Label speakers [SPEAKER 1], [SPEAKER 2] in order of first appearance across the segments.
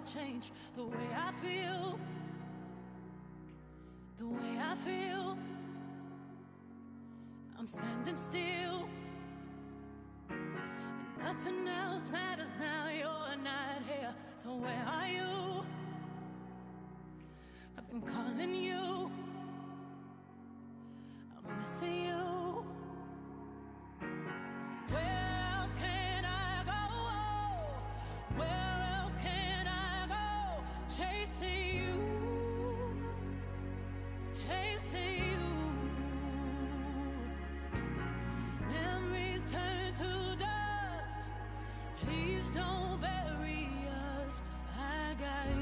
[SPEAKER 1] gotta change the way I feel. The way I feel. I'm standing still. And nothing else matters now, you're not here. So where are you? don't bury us. I got you.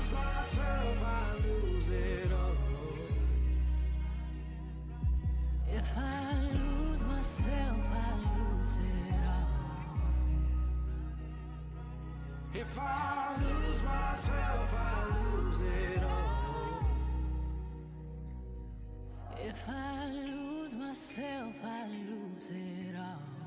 [SPEAKER 2] lose myself, I lose it all.
[SPEAKER 1] If I lose myself, I lose it all.
[SPEAKER 2] If I lose myself, I lose it all.
[SPEAKER 1] If I lose myself, I lose it all.